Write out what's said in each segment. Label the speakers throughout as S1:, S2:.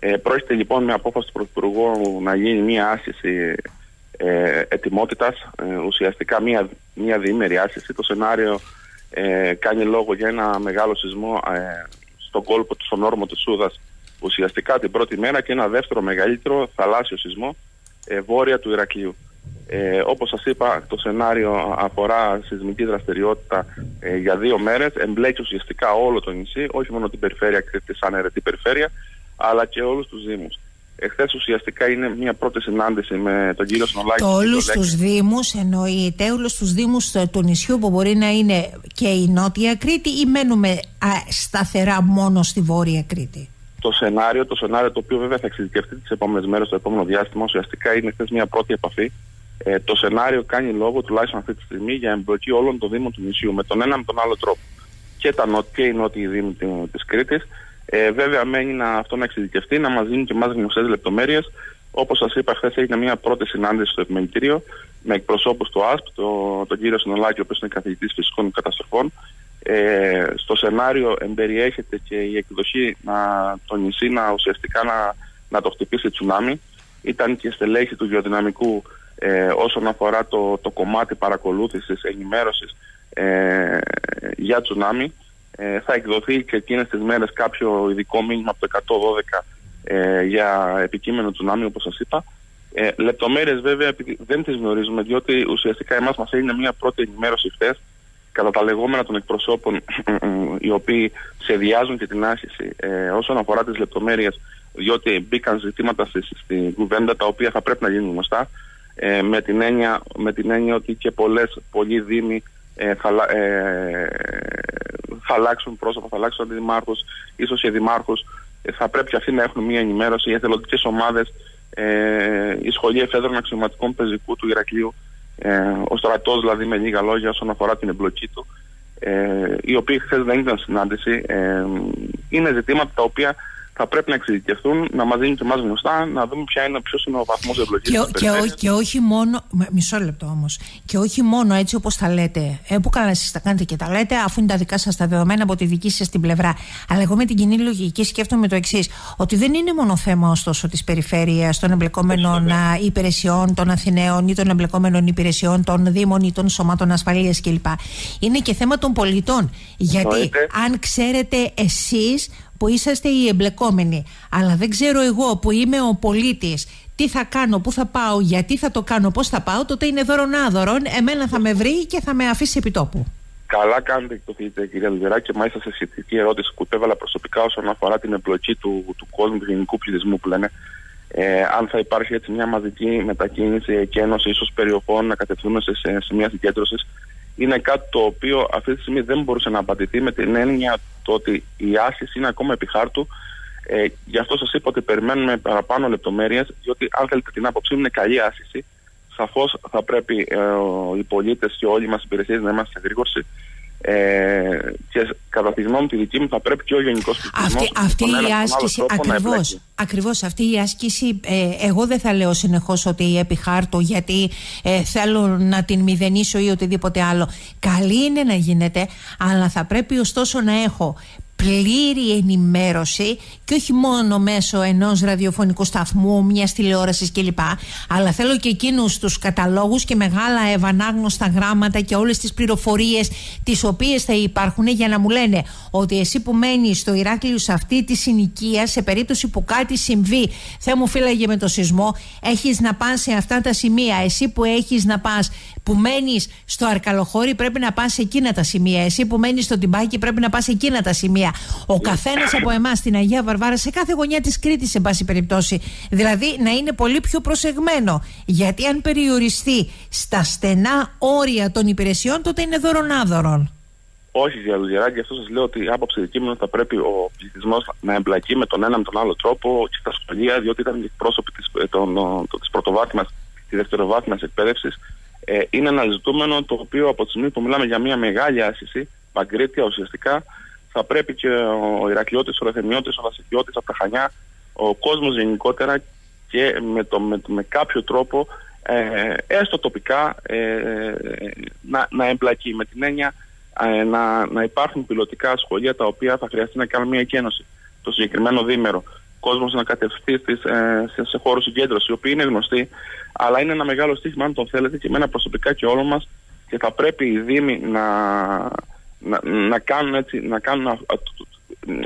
S1: Ε, πρόκειται λοιπόν με απόφαση του Πρωθυπουργού να γίνει μια άσκηση ε, ετοιμότητας, ε, ουσιαστικά μια, μια διήμερη άσκηση. Το σενάριο ε, κάνει λόγο για ένα μεγάλο σεισμό ε, στον κόλπο του, στον όρμο της Σούδας ουσιαστικά την πρώτη μέρα και ένα δεύτερο μεγαλύτερο θαλάσσιο σεισμό ε, βόρεια του Ηρακλείου. Ε, όπως σας είπα, το σενάριο αφορά σεισμική δραστηριότητα ε, για δύο μέρες, εμπλέκει ουσιαστικά όλο το νησί, όχι μόνο την περιφέρεια Κρήτη σαν αιρετή περιφέρεια, αλλά και όλους τους Δήμους. Εχθές ουσιαστικά είναι μια πρώτη συνάντηση με τον κύριο Σνολάκη.
S2: Το όλους τους Δήμους εννοείται, όλους τους Δήμους του νησιού που μπορεί να είναι και η Νότια Κρήτη ή μένουμε α, σταθερά μόνο στη Βόρεια Κρήτη;
S1: Το σενάριο, το σενάριο το οποίο βέβαια θα εξειδικευτεί τις επόμενες μέρες, το επόμενο διάστημα, ουσιαστικά είναι χθες μια πρώτη επαφή. Ε, το σενάριο κάνει λόγο, τουλάχιστον αυτή τη στιγμή, για εμπλοκή όλων των Δήμων του νησιού με τον ένα με τον άλλο τρόπο. Και, τα νο, και οι νότιοι Δήμοι της Κρήτης. Ε, βέβαια, μένει να, αυτό να εξειδικευτεί, να μας δίνει και εμάς γνωστές λεπτομέρειες. Όπως σας είπα, χθες έγινε μια πρώτη συνάντηση στο επιμελητήριο με εκπροσώπους του ΑΣΠ, το, τον κύριο Συνολάκη, ο οποίος είναι καθηγητής φυσικών καταστροφών, ε, στο σενάριο εμπεριέχεται και η εκδοχή να, το νησί να ουσιαστικά να, να το χτυπήσει τσουνάμι. Ήταν και στελέχη του βιοδυναμικού ε, όσον αφορά το, το κομμάτι παρακολούθησης, ενημέρωσης ε, για τσουνάμι. Ε, θα εκδοθεί και εκείνες τις μέρες κάποιο ειδικό μήνυμα από το 112 ε, για επικείμενο τσουνάμι όπως σας είπα. Ε, λεπτομέρειες βέβαια δεν τις γνωρίζουμε διότι ουσιαστικά εμάς μας έγινε μια πρώτη ενημέρωση χθες κατά τα λεγόμενα των εκπροσώπων οι οποίοι σχεδιάζουν και την άσκηση ε, όσον αφορά τις λεπτομέρειες διότι μπήκαν ζητήματα στην στη κουβέντα τα οποία θα πρέπει να γίνουν γνωστά ε, με, την έννοια, με την έννοια ότι και πολλές, πολλοί δήμοι ε, θα, ε, θα αλλάξουν πρόσωπα, θα αλλάξουν αντιδημάρχους, ίσως και δημάρχους ε, θα πρέπει αυτοί να έχουν μια ενημέρωση, οι εθελοντικές ομάδες, ε, η Σχολή Εφέδρων Αξιωματικών Πεζικού του Ηρακλείου ε, ο στρατός δηλαδή με λίγα λόγια όσον αφορά την εμπλοκή του ε, οι οποίοι χθες δεν ήταν συνάντηση ε, είναι ζητήματα τα οποία θα πρέπει να εξειδικευτούν, να μας δίνουν και εμάς γνωστά, να δούμε ποια είναι, ποιος είναι ο βαθμός εμπλοκή.
S2: Και, και, και, όχι μόνο. Μισό λεπτό όμως. Και όχι μόνο έτσι όπως τα λέτε. Ε, που καλά εσείς τα κάνετε και τα λέτε, αφού είναι τα δικά σας τα δεδομένα από τη δική σας την πλευρά. Αλλά εγώ με την κοινή λογική σκέφτομαι το εξής. Ότι δεν είναι μόνο θέμα ωστόσο της περιφέρειας, των εμπλεκόμενων υπηρεσιών των Αθηναίων ή των εμπλεκόμενων υπηρεσιών των Δήμων ή των σωμάτων ασφαλείας κλπ. Είναι και θέμα των πολιτών. Γιατί αν ξέρετε εσείς που είσαστε οι εμπλεκόμενοι. Αλλά δεν ξέρω εγώ που είμαι ο πολίτης τι θα κάνω, πού θα πάω, γιατί θα το κάνω, πώς θα πάω, τότε είναι δώρον άδωρον. Εμένα θα με βρει και θα με αφήσει επί τόπου.
S1: Καλά κάνετε και το θέλετε, κυρία Λιβερά, και μάλιστα σε σχετική ερώτηση που έβαλα προσωπικά όσον αφορά την εμπλοκή του, του κόσμου, του γενικού πληθυσμού που λένε. Ε, αν θα υπάρχει έτσι μια μαζική μετακίνηση και ένωση ίσως περιοχών να κατευθύνουμε σε, σε σημεία συγκέντρωση είναι κάτι το οποίο αυτή τη στιγμή δεν μπορούσε να απαντηθεί με την έννοια το ότι η άσκηση είναι ακόμα επί χάρτου. Ε, γι' αυτό σας είπα ότι περιμένουμε παραπάνω λεπτομέρειες, διότι αν θέλετε την άποψή μου είναι καλή άσκηση. Σαφώς θα πρέπει ε, οι πολίτες και όλοι μας οι υπηρεσίες να είμαστε σε γρήγορση ε, και κατά τη γνώμη τη δική μου θα πρέπει και ο γενικός
S2: Αυτή, αυτή η άσκηση, ακριβώς. Ακριβώς αυτή η άσκηση, ε, εγώ δεν θα λέω συνεχώς ότι επί χάρτο γιατί ε, θέλω να την μηδενίσω ή οτιδήποτε άλλο. Καλή είναι να γίνεται, αλλά θα πρέπει ωστόσο να έχω πλήρη ενημέρωση και όχι μόνο μέσω ενός ραδιοφωνικού σταθμού, μιας τηλεόρασης κλπ. Αλλά θέλω και εκείνους τους καταλόγους και μεγάλα ευανάγνωστα γράμματα και όλες τις πληροφορίες τις οποίες θα υπάρχουν για να μου λένε ότι εσύ που μένεις στο Ηράκλειο σε αυτή τη συνοικία σε περίπτωση που κάτι συμβεί Θεέ μου φύλαγε με το σεισμό έχεις να πας σε αυτά τα σημεία. Εσύ που έχεις να πας που μένεις στο Αρκαλοχώρι πρέπει να πας σε εκείνα τα σημεία. Εσύ που μένεις στο Τιμπάκι πρέπει να πας σε εκείνα τα σημεία ο καθένας από εμάς στην Αγία Βαρβάρα, σε κάθε γωνιά της Κρήτης, σε πάση περιπτώσει. Δηλαδή να είναι πολύ πιο προσεγμένο. Γιατί αν περιοριστεί στα στενά όρια των υπηρεσιών, τότε είναι δωρονάδωρον.
S1: Όχι, για γι' αυτό σας λέω ότι η άποψη δική μου θα πρέπει ο πληθυσμός να εμπλακεί με τον ένα με τον άλλο τρόπο και στα σχολεία, διότι ήταν και πρόσωποι της πρωτοβάθμιας και δευτεροβάθμιας εκπαίδευσης. Ε, είναι ένα ζητούμενο το οποίο από τη στιγμή που μιλάμε για μια μεγάλη άσκηση, παγκρίτια ουσιαστικά, θα πρέπει και ο Ηρακλειώτης, ο Ρεθεμιώτης, ο Βασιλιώτης από τα Χανιά, ο κόσμος γενικότερα και με, το, με, με κάποιο τρόπο ε, έστω τοπικά ε, να, να εμπλακεί. Με την έννοια ε, να, να υπάρχουν πιλωτικά σχολεία τα οποία θα χρειαστεί να κάνουν μια εκένωση. Το συγκεκριμένο δίμερο. κόσμος να κατευθυνθεί ε, σε, σε χώρους συγκέντρωσης, οι οποίοι είναι γνωστοί, αλλά είναι ένα μεγάλο στίχημα, αν το θέλετε, και εμένα προσωπικά και όλων μας, και θα πρέπει οι Δήμοι να, να, να κάνουν, έτσι, να, κάνουν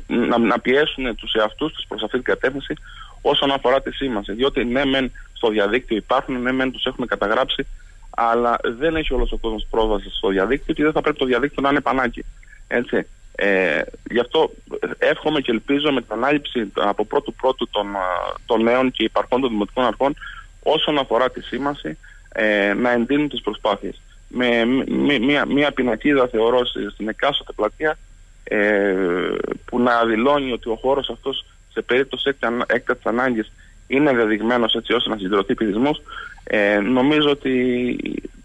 S1: να, να πιέσουν τους εαυτούς τους προς αυτή την κατεύθυνση όσον αφορά τη σήμανση. Διότι ναι, μεν στο διαδίκτυο υπάρχουν, ναι, μεν τους έχουμε καταγράψει, αλλά δεν έχει όλος ο κόσμος πρόσβαση στο διαδίκτυο και δεν θα πρέπει το διαδίκτυο να είναι πανάκι. Έτσι. Ε, γι' αυτό εύχομαι και ελπίζω με την ανάληψη από πρώτου πρώτου των, των νέων και υπαρχών των δημοτικών αρχών όσον αφορά τη σήμανση ε, να εντείνουν τις προσπάθειες. Με, μια, μια πινακίδα θεωρώ στην εκάστοτε πλατεία ε, που να δηλώνει ότι ο χώρος αυτός σε περίπτωση έκτακτης ανάγκης είναι δεδειγμένος έτσι ώστε να συγκεντρωθεί πληθυσμός ε, νομίζω ότι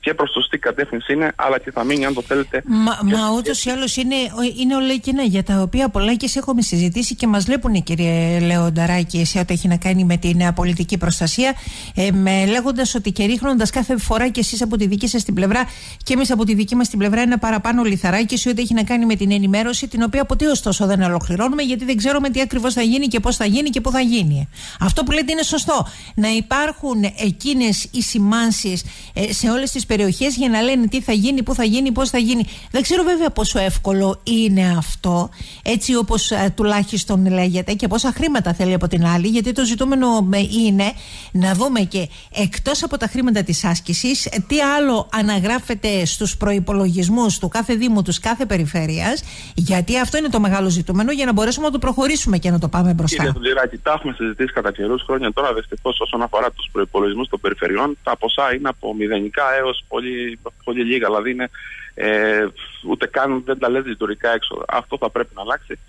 S1: και προς το σωστή κατεύθυνση είναι, αλλά και θα μείνει, αν το θέλετε.
S2: Μα, μα ούτως ή άλλως είναι, είναι όλα εκείνα για τα οποία πολλά και έχουμε συζητήσει και μας βλέπουν, κύριε Λεονταράκη, σε ό,τι έχει να κάνει με την νέα πολιτική προστασία, ε, λέγοντας ότι και ρίχνοντας κάθε φορά και εσείς από τη δική σας την πλευρά και εμείς από τη δική μας την πλευρά ένα παραπάνω λιθαράκι σε ό,τι έχει να κάνει με την ενημέρωση, την οποία ποτέ ωστόσο δεν ολοκληρώνουμε, γιατί δεν ξέρουμε τι ακριβώς θα γίνει και πώς θα γίνει και πού θα γίνει. Αυτό που λέτε είναι σωστό. Να υπάρχουν εκείνες οι σημάνσεις ε, σε όλες τις περιοχές περιοχέ για να λένε τι θα γίνει, πού θα γίνει, πώς θα γίνει. Δεν ξέρω βέβαια πόσο εύκολο είναι αυτό, έτσι όπως ε, τουλάχιστον λέγεται, και πόσα χρήματα θέλει από την άλλη, γιατί το ζητούμενο ε, είναι να δούμε και εκτός από τα χρήματα της άσκησης, ε, τι άλλο αναγράφεται στους προπολογισμού του κάθε Δήμου, του κάθε περιφέρειας, γιατί αυτό είναι το μεγάλο ζητούμενο για να μπορέσουμε να το προχωρήσουμε και να το πάμε μπροστά.
S1: Κύριε Δουλειράκη, τα έχουμε συζητήσει κατά καιρούς χρόνια τώρα, δυστυχώ όσον αφορά τους προπολογισμού των περιφερειών, τα ποσά είναι από μηδενικά έως πολύ, πολύ λίγα. Δηλαδή είναι, ε, ούτε καν δεν τα λέει λειτουργικά έξοδα. Αυτό θα πρέπει να αλλάξει.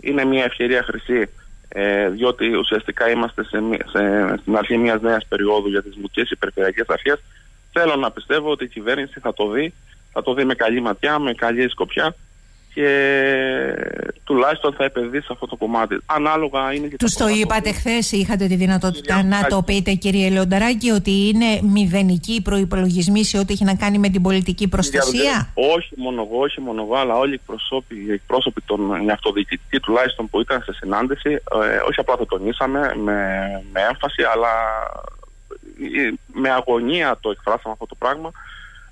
S1: Είναι μια ευκαιρία χρυσή, ε, διότι ουσιαστικά είμαστε σε, σε, στην αρχή μιας νέας περίοδου για τις δημοτικέ υπερπαιδευτικέ αρχές. Θέλω να πιστεύω ότι η κυβέρνηση θα το δει, θα το δει με καλή ματιά, με καλή σκοπιά και τουλάχιστον θα επενδύσει αυτό το κομμάτι. Ανάλογα είναι και
S2: Τους το είπατε χθες, είχατε τη δυνατότητα να το πείτε, κύριε Λεονταράκη, ότι είναι μηδενικοί οι προπολογισμοί σε ό,τι έχει να κάνει με την πολιτική προστασία;
S1: όχι μόνο εγώ, όχι μόνο εγώ, αλλά όλοι οι εκπρόσωποι, οι εκπρόσωποι των αυτοδιοικητικοί τουλάχιστον που ήταν σε συνάντηση, ε, όχι απλά το τονίσαμε με, με έμφαση, αλλά ε, με αγωνία το εκφράσαμε αυτό το πράγμα.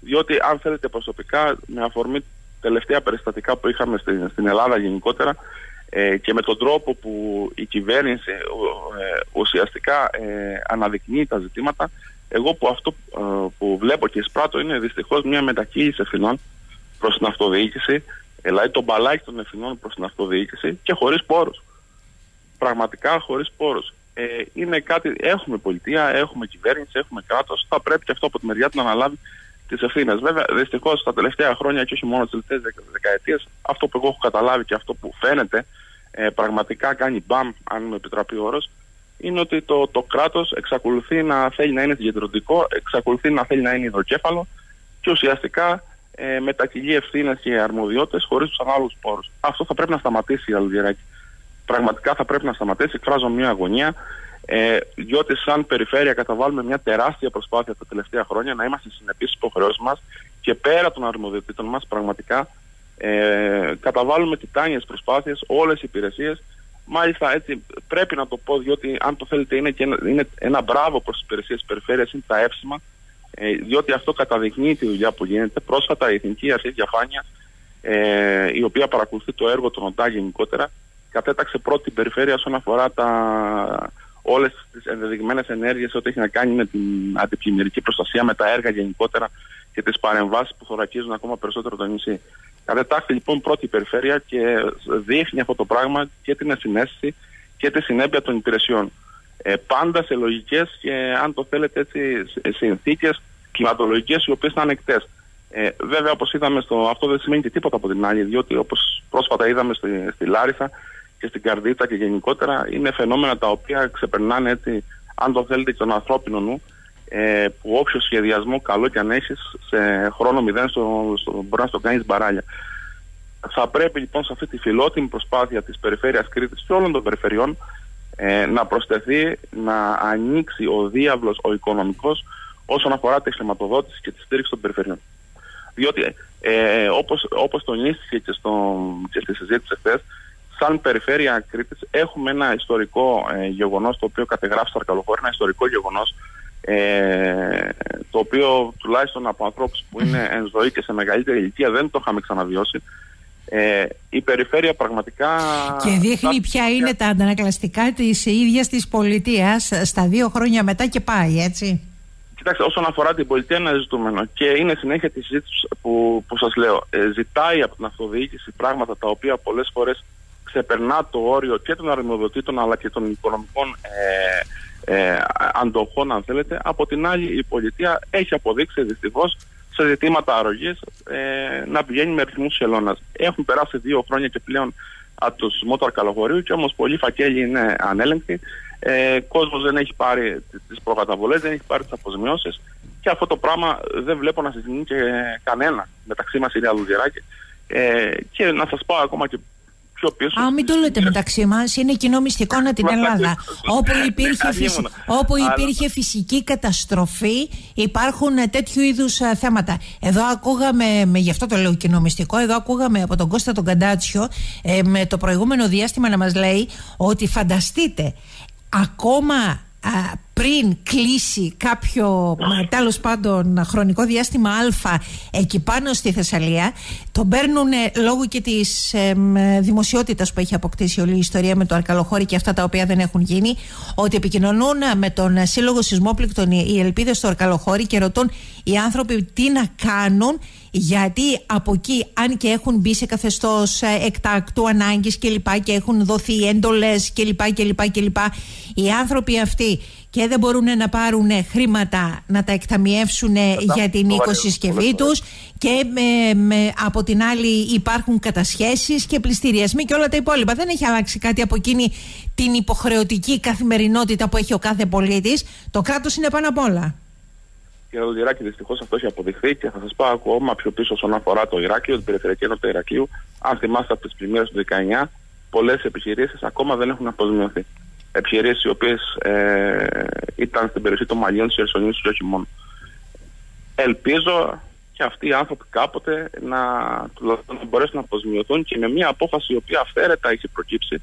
S1: Διότι, αν θέλετε προσωπικά, με αφορμή τελευταία περιστατικά που είχαμε στην, στην Ελλάδα γενικότερα ε, και με τον τρόπο που η κυβέρνηση ε, ουσιαστικά ε, αναδεικνύει τα ζητήματα εγώ που αυτό ε, που βλέπω και εισπράττω είναι δυστυχώς μια μετακύληση ευθυνών προς την αυτοδιοίκηση δηλαδή το μπαλάκι των ευθυνών προς την αυτοδιοίκηση και χωρίς πόρους. Πραγματικά χωρίς πόρους. Ε, είναι κάτι, έχουμε πολιτεία, έχουμε κυβέρνηση, έχουμε κράτος θα πρέπει και αυτό από τη μεριά του να αναλάβει τι ευθύνε. Βέβαια, δυστυχώς τα τελευταία χρόνια και όχι μόνο τις τελευταίες δεκαετίες, αυτό που εγώ έχω καταλάβει και αυτό που φαίνεται ε, πραγματικά κάνει μπαμ, αν μου επιτραπεί ο όρος, είναι ότι το, το κράτος εξακολουθεί να θέλει να είναι συγκεντρωτικό, εξακολουθεί να θέλει να είναι υδροκέφαλο και ουσιαστικά ε, μετακυλεί ευθύνες και αρμοδιότητες χωρίς τους ανάλογους πόρους. Αυτό θα πρέπει να σταματήσει, Αλδιεράκη. Πραγματικά θα πρέπει να σταματήσει. Εκφράζω μια αγωνία ε, διότι σαν περιφέρεια καταβάλουμε μια τεράστια προσπάθεια τα τελευταία χρόνια να είμαστε συνεπείς στις υποχρεώσεις μας και πέρα των αρμοδιοτήτων μας πραγματικά ε, καταβάλουμε τιτάνιες προσπάθειες, όλες οι υπηρεσίες Μάλιστα έτσι πρέπει να το πω διότι αν το θέλετε είναι, και ένα, είναι ένα μπράβο προς τις υπηρεσίες της περιφέρειας, είναι τα εύσημα ε, διότι αυτό καταδεικνύει τη δουλειά που γίνεται. Πρόσφατα η Εθνική Αρχή Διαφάνειας, ε, η οποία παρακολουθεί το έργο των ΟΤΑ γενικότερα, κατέταξε πρώτη περιφέρεια όσον αφορά τα, όλες τις ενδεδειγμένες ενέργειες ό,τι έχει να κάνει με την αντιπλημμυρική προστασία, με τα έργα γενικότερα και τις παρεμβάσεις που θωρακίζουν ακόμα περισσότερο το νησί. Κατετάχθη λοιπόν πρώτη περιφέρεια και δείχνει αυτό το πράγμα και την ασυνέστηση και τη συνέπεια των υπηρεσιών. Ε, πάντα σε λογικές και αν το θέλετε έτσι συνθήκες κλιματολογικές οι οποίες είναι ανεκτέ. Ε, βέβαια, όπως είδαμε, στο, αυτό δεν σημαίνει και τίποτα από την άλλη, διότι όπως πρόσφατα είδαμε στη, στη Λάρισα, και στην καρδίτσα και γενικότερα είναι φαινόμενα τα οποία ξεπερνάνε έτσι, αν το θέλετε, τον ανθρώπινο νου ε, που όποιο σχεδιασμό καλό και αν έχεις σε χρόνο μηδέν στο, στο, μπορεί να στο κάνεις μπαράλια. Θα πρέπει λοιπόν σε αυτή τη φιλότιμη προσπάθεια της περιφέρειας Κρήτης και όλων των περιφερειών ε, να προσθεθεί, να ανοίξει ο διάβλος, ο οικονομικός όσον αφορά τη χρηματοδότηση και τη στήριξη των περιφερειών. Διότι ε, όπως, όπως τονίστηκε και, στο, και στη συζήτηση χθες, σαν περιφέρεια Κρήτης έχουμε ένα ιστορικό ε, γεγονός το οποίο κατεγράφει στο Αρκαλοχώρι, ένα ιστορικό γεγονός ε, το οποίο τουλάχιστον από ανθρώπους που είναι εν ζωή και σε μεγαλύτερη ηλικία δεν το είχαμε ξαναβιώσει. Ε, η περιφέρεια πραγματικά...
S2: Και δείχνει ποια είναι τα αντανακλαστικά της ίδιας της πολιτείας στα δύο χρόνια μετά και πάει, έτσι.
S1: Κοιτάξτε, όσον αφορά την πολιτεία είναι ζητούμενο και είναι συνέχεια τη συζήτηση που, που σας λέω. Ε, ζητάει από την αυτοδιοίκηση πράγματα τα οποία πολλές φορές ξεπερνά το όριο και των αρμοδιοτήτων αλλά και των οικονομικών ε, ε, αντοχών αν θέλετε. Από την άλλη η πολιτεία έχει αποδείξει δυστυχώς σε ζητήματα αρρωγής ε, να πηγαίνει με ρυθμούς χελώνας. Έχουν περάσει δύο χρόνια και πλέον από τους Μότορ Καλοχωρίου και όμως πολλοί φακέλοι είναι ανέλεγκτοι. Ε, κόσμος δεν έχει πάρει τις προκαταβολές, δεν έχει πάρει τις αποζημιώσεις και αυτό το πράγμα δεν βλέπω να συζητήσει και κανένα μεταξύ μας, η Λουδιράκη. Ε, και να σας πω ακόμα και
S2: Α, μην το λέτε μεταξύ μας. Είναι κοινό μυστικό να την Ελλάδα. όπου υπήρχε, όπου υπήρχε φυσική καταστροφή, υπάρχουν τέτοιου είδους ε, θέματα. Εδώ ακούγαμε, με, γι' αυτό το λέω κοινό μυστικό, εδώ ακούγαμε από τον Κώστα τον Καντάτσιο ε, με το προηγούμενο διάστημα να μας λέει ότι φανταστείτε ακόμα πριν κλείσει κάποιο τέλος πάντων χρονικό διάστημα α εκεί πάνω στη Θεσσαλία τον παίρνουν λόγω και της ε, δημοσιότητας που έχει αποκτήσει όλη η ιστορία με το Αρκαλοχώρι και αυτά τα οποία δεν έχουν γίνει ότι επικοινωνούν με τον Σύλλογο Σεισμόπληκτων οι ελπίδες στο Αρκαλοχώρι και ρωτούν οι άνθρωποι τι να κάνουν γιατί από εκεί αν και έχουν μπει σε καθεστώς ε, εκτάκτου ανάγκης και λοιπά και έχουν δοθεί έντολες και λοιπά και λοιπά και λοιπά οι άνθρωποι αυτοί και δεν μπορούν να πάρουν χρήματα να τα εκταμιεύσουν για την οικοσυσκευή τους και με, από την άλλη υπάρχουν κατασχέσεις και πληστηριασμοί και όλα τα υπόλοιπα. Δεν έχει αλλάξει κάτι από εκείνη την υποχρεωτική καθημερινότητα που έχει ο κάθε πολίτης. Το κράτος είναι πάνω απ' όλα.
S1: Κύριε Δοντιράκη, δυστυχώς αυτό έχει αποδειχθεί και θα σας πω ακόμα πιο πίσω όσον αφορά το Ηράκλειο, την περιφερειακή ενότητα Ηρακλείου. Αν θυμάστε από τις πλημμύρες του 19, πολλές επιχειρήσεις ακόμα δεν έχουν αποζημιωθεί επιχειρήσεις οι οποίες ε, ήταν στην περιοχή των Μαλλιών της Ιερσονήσου και όχι μόνο. Ελπίζω και αυτοί οι άνθρωποι κάποτε να, να μπορέσουν να αποσμιωθούν και με μια απόφαση η οποία αυθαίρετα έχει προκύψει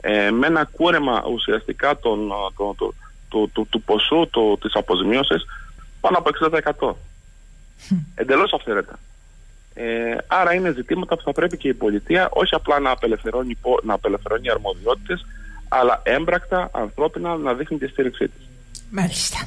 S1: ε, με ένα κούρεμα ουσιαστικά τον, το, το, το, το, του ποσού το, της αποζημίωσης πάνω από 60%. Εντελώς αυθαίρετα. Ε, άρα είναι ζητήματα που θα πρέπει και η πολιτεία όχι απλά να απελευθερώνει, να απελευθερώνει αρμοδιότητες αλλά έμπρακτα, ανθρώπινα να δείχνει τη στήριξή τη.
S2: Μάλιστα.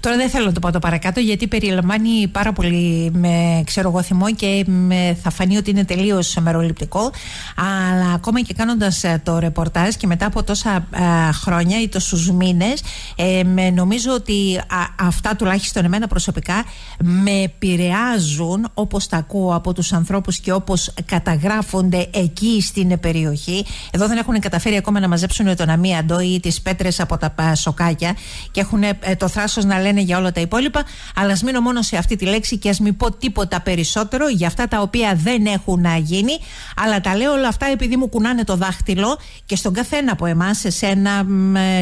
S2: Τώρα δεν θέλω να το πω το παρακάτω γιατί περιλαμβάνει πάρα πολύ με ξέρω εγώ θυμό και με, θα φανεί ότι είναι τελείως μεροληπτικό. Αλλά ακόμα και κάνοντας ε, το ρεπορτάζ και μετά από τόσα ε, χρόνια ή τόσους μήνες, ε, νομίζω ότι αυτά τουλάχιστον εμένα προσωπικά με επηρεάζουν όπως τα ακούω από τους ανθρώπους και όπως καταγράφονται εκεί στην περιοχή. Εδώ δεν έχουν καταφέρει ακόμα να μαζέψουν τον αμίαντο ή τις πέτρες από τα σοκάκια και έχουν το θράσος να λένε για όλα τα υπόλοιπα. Αλλά ας μείνω μόνο σε αυτή τη λέξη και ας μην πω τίποτα περισσότερο για αυτά τα οποία δεν έχουν να γίνει. Αλλά τα λέω όλα αυτά επειδή μου κουνάνε το δάχτυλο και στον καθένα από εμάς, σε σένα,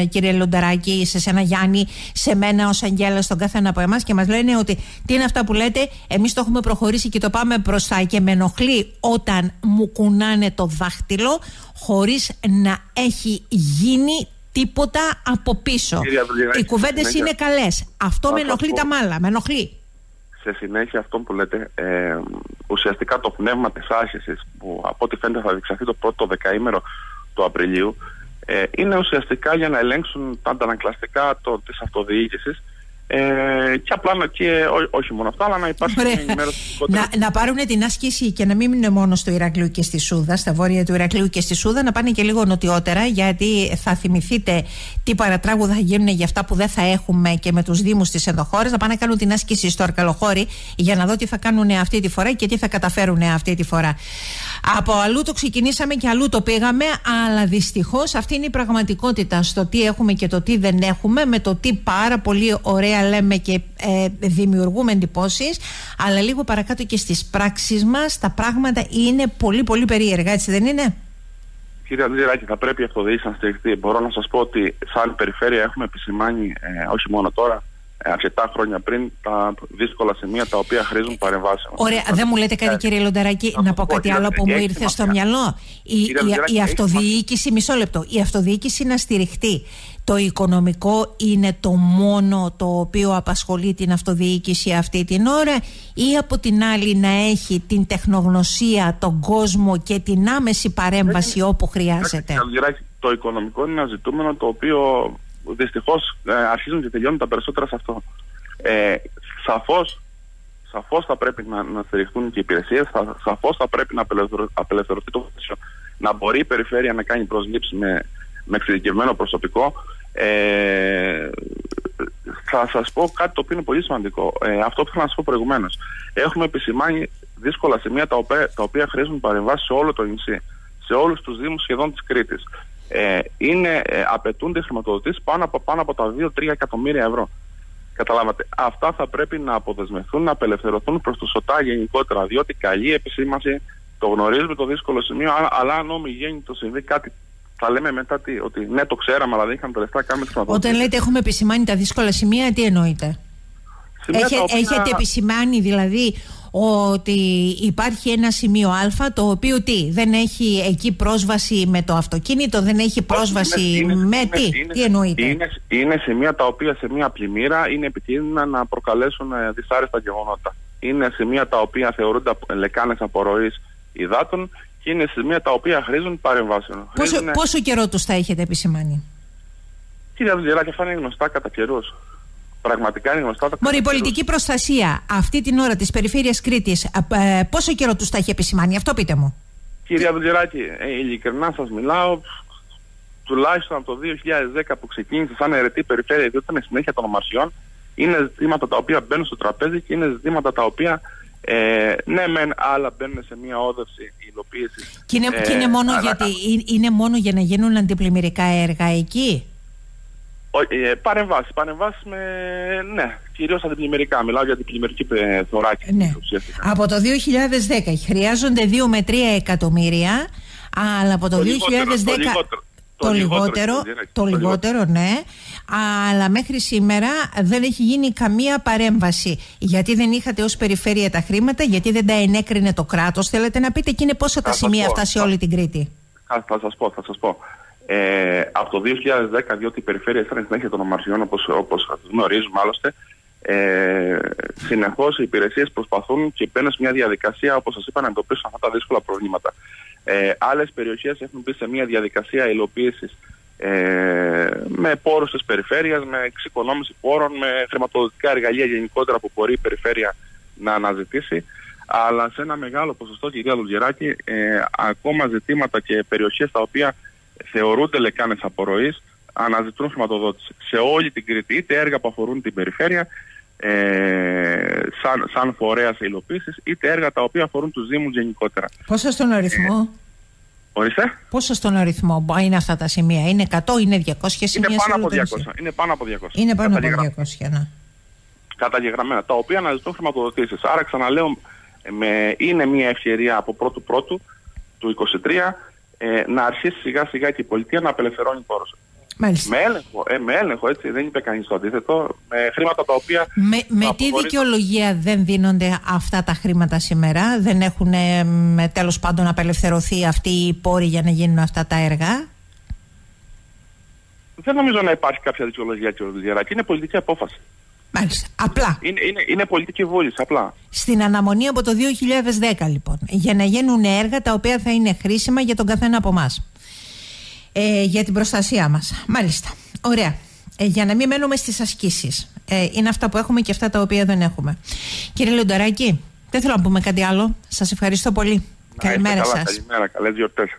S2: κύριε Λονταράκη, σε σένα Γιάννη, σε μένα ως Αγγέλα, στον καθένα από εμάς και μας λένε ότι τι είναι αυτά που λέτε, εμείς το έχουμε προχωρήσει και το πάμε μπροστά. Και με ενοχλεί όταν μου κουνάνε το δάχτυλο χωρίς να έχει γίνει τίποτα από πίσω. Οι κουβέντες είναι καλές. Αυτό με ενοχλεί τα μάλα. Με ενοχλεί.
S1: Σε συνέχεια αυτό που λέτε, ε, ουσιαστικά το πνεύμα της άσκηση που από ό,τι φαίνεται θα διεξαχθεί το πρώτο δεκαήμερο του Απριλίου, ε, είναι ουσιαστικά για να ελέγξουν τα αντανακλαστικά της αυτοδιοίκησης ε, και απλά να, και ό, όχι μόνο αυτά, αλλά να υπάρχει μια ενημέρωση
S2: να, να πάρουν την άσκηση και να μην είναι μόνο στο Ηρακλείο και στη Σούδα, στα βόρεια του Ηρακλείου και στη Σούδα, να πάνε και λίγο νοτιότερα, γιατί θα θυμηθείτε τι παρατράγουδα θα γίνουν για αυτά που δεν θα έχουμε και με τους Δήμους της ενδοχώρε, να πάνε να κάνουν την άσκηση στο Αρκαλοχώρι για να δω τι θα κάνουν αυτή τη φορά και τι θα καταφέρουν αυτή τη φορά. Από αλλού το ξεκινήσαμε και αλλού το πήγαμε, αλλά δυστυχώς αυτή είναι η πραγματικότητα στο τι έχουμε και το τι δεν έχουμε, με το τι πάρα πολύ ωραία λέμε και ε, δημιουργούμε εντυπώσεις, αλλά λίγο παρακάτω και στις πράξεις μας τα πράγματα είναι πολύ πολύ περίεργα, έτσι δεν είναι;
S1: Κύριε Αντζηράκη, θα πρέπει η αυτοδιοίκηση να στηριχθεί. Μπορώ να σας πω ότι, σαν περιφέρεια, έχουμε επισημάνει ε, όχι μόνο τώρα, αρκετά χρόνια πριν τα δύσκολα σημεία τα οποία χρήζουν παρεμβάσεων.
S2: Ωραία, δεν μου λέτε κάτι ε, κύριε Λονταράκη, να πω κάτι άλλο που μου ήρθε στο μυαλό. Η, η, η αυτοδιοίκηση, μισό λεπτό, η αυτοδιοίκηση να στηριχτεί. Το οικονομικό είναι το μόνο το οποίο απασχολεί την αυτοδιοίκηση αυτή την ώρα ή από την άλλη να έχει την τεχνογνωσία, τον κόσμο και την άμεση παρέμβαση όπου χρειάζεται;
S1: Το οικονομικό είναι ένα ζητούμενο το οποίο δυστυχώς ε, αρχίζουν και τελειώνουν τα περισσότερα σε αυτό. Ε, Σαφώς σαφώς θα πρέπει να, να στηριχθούν και οι υπηρεσίες, σαφώς θα πρέπει να απελευθερωθεί το πλαίσιο, να μπορεί η περιφέρεια να κάνει προσλήψεις με, με εξειδικευμένο προσωπικό. Ε, θα σας πω κάτι το οποίο είναι πολύ σημαντικό. Ε, αυτό που ήθελα να σας πω προηγουμένως. Έχουμε επισημάνει δύσκολα σημεία τα οποία, τα οποία χρήζουν παρεμβάσεις σε όλο το νησί. Σε όλους τους Δήμους σχεδόν της Κρήτης ε, είναι, ε, απαιτούνται χρηματοδοτήσεις πάνω από, πάνω από τα 2-3 εκατομμύρια ευρώ. Καταλάβατε. Αυτά θα πρέπει να αποδεσμευθούν, να απελευθερωθούν προς το ΣΟΤΑ γενικότερα. Διότι καλή επισήμαση, το γνωρίζουμε το δύσκολο σημείο, αλλά αν γίνει το συμβεί κάτι θα λέμε μετά τι, ότι ναι, το ξέραμε, αλλά δεν είχαμε τα λεφτά, κάνουμε τι
S2: Όταν λέτε έχουμε επισημάνει τα δύσκολα σημεία, τι εννοείτε; Έχε, οποία... Έχετε επισημάνει δηλαδή ότι υπάρχει ένα σημείο Α το οποίο τι, δεν έχει εκεί πρόσβαση με το αυτοκίνητο, δεν έχει πρόσβαση είναι, με τι, είναι, τι εννοείται.
S1: Είναι, είναι σημεία τα οποία σε μια πλημμύρα είναι επικίνδυνα να προκαλέσουν ε, δυσάρεστα γεγονότα. Είναι σημεία τα οποία θεωρούνται λεκάνες απορροής υδάτων και είναι σημεία τα οποία χρήζουν παρεμβάσεων.
S2: Πόσο, πόσο καιρό τους θα έχετε επισημάνει;
S1: Κύριε Δουλειαράκη, αυτά είναι γνωστά κατά καιρούς. Πραγματικά είναι γνωστά τα
S2: Μωρή, η πολιτική προστασία αυτή την ώρα της περιφέρειας Κρήτης, ε, πόσο καιρό τους τα έχει επισημάνει, αυτό πείτε μου.
S1: Κυρία Δουλειαράκη, ε, ειλικρινά σας μιλάω, τουλάχιστον από το 2010 που ξεκίνησε σαν αιρετή περιφέρεια, διότι ήταν συνέχεια των ομαρσιών, είναι ζητήματα τα οποία μπαίνουν στο τραπέζι και είναι ζητήματα τα οποία ε, ναι, μεν, άλλα μπαίνουν σε μια όδευση υλοποίησης.
S2: Και είναι, και είναι, ε, μόνο γιατί, είναι μόνο για να γίνουν αντιπλημμυρικά έργα εκεί;
S1: Ε, παρεμβάσεις. Παρεμβάσεις με. Ναι, κυρίως αντιπλημμυρικά. Μιλάω για αντιπλημμυρική θωράκη.
S2: Ναι. Από το 2010 χρειάζονται 2 με 3 εκατομμύρια, αλλά από το, 2010.
S1: Το λιγότερο,
S2: το λιγότερο, ναι. Αλλά μέχρι σήμερα δεν έχει γίνει καμία παρέμβαση. Γιατί δεν είχατε ως περιφέρεια τα χρήματα, γιατί δεν τα ενέκρινε το κράτος. Θέλετε να πείτε και είναι πόσα τα σημεία αυτά σε όλη την Κρήτη;
S1: Θα, θα σας πω, θα σας πω. Ε, από το 2010, διότι η περιφέρεια ήταν συνέχεια των ομαρσιών, όπως, όπως γνωρίζουμε άλλωστε, ε, συνεχώς οι υπηρεσίες προσπαθούν και μπαίνουν σε μια διαδικασία, όπως σας είπα, να εντοπίσουν αυτά τα δύσκολα προβλήματα. Ε, Άλλες περιοχές έχουν μπει σε μια διαδικασία υλοποίησης ε, με πόρους της περιφέρειας, με εξοικονόμηση πόρων, με χρηματοδοτικά εργαλεία γενικότερα που μπορεί η περιφέρεια να αναζητήσει. Αλλά σε ένα μεγάλο ποσοστό, κυρία Λουγεράκη, ε, ακόμα ζητήματα και περιοχές τα οποία θεωρούνται λεκάνες απορροής, αναζητούν χρηματοδότηση σε όλη την Κρήτη, είτε έργα που αφορούν την περιφέρεια, ε, σαν, σαν φορέας υλοποίησης, είτε έργα τα οποία αφορούν τους Δήμους γενικότερα.
S2: Πόσο στον αριθμό, ε,
S1: Ορίστε;
S2: Πόσο στον αριθμό; Είναι αυτά τα σημεία, Είναι 100, είναι 200 σημεία
S1: είναι πάνω, από 200, είναι πάνω από 200.
S2: Είναι πάνω από 200, ναι.
S1: Καταγεγραμμένα, τα οποία αναζητούν χρηματοδοτήσεις. Άρα, ξαναλέω, με, είναι μια ευκαιρία από πρώτου-πρώτου του 2023 ε, να αρχίσει σιγά σιγά και η πολιτεία να απελευθερώνει πόρου. Με έλεγχο, ε, με έλεγχο, έτσι, δεν είπε κανείς το αντίθετο. Με χρήματα τα οποία.
S2: Με, με τι δικαιολογία δεν δίνονται αυτά τα χρήματα σήμερα, δεν έχουν ε, τέλος πάντων απελευθερωθεί αυτοί οι πόροι για να γίνουν αυτά τα έργα;
S1: Δεν νομίζω να υπάρχει κάποια δικαιολογία, κύριε Διαράκη. Είναι πολιτική απόφαση.
S2: Μάλιστα. Απλά.
S1: Είναι, είναι, είναι πολιτική βούληση, απλά.
S2: Στην αναμονή από το 2010, λοιπόν, για να γίνουν έργα τα οποία θα είναι χρήσιμα για τον καθένα από εμάς. Ε, για την προστασία μας. Μάλιστα. Ωραία. Ε, για να μην μένουμε στις ασκήσεις. Ε, είναι αυτά που έχουμε και αυτά τα οποία δεν έχουμε. Κύριε Λονταράκη, δεν θέλω να πούμε κάτι άλλο. Σας ευχαριστώ πολύ.
S1: καλημέρα σας. Καλημέρα. Καλές γιορτές.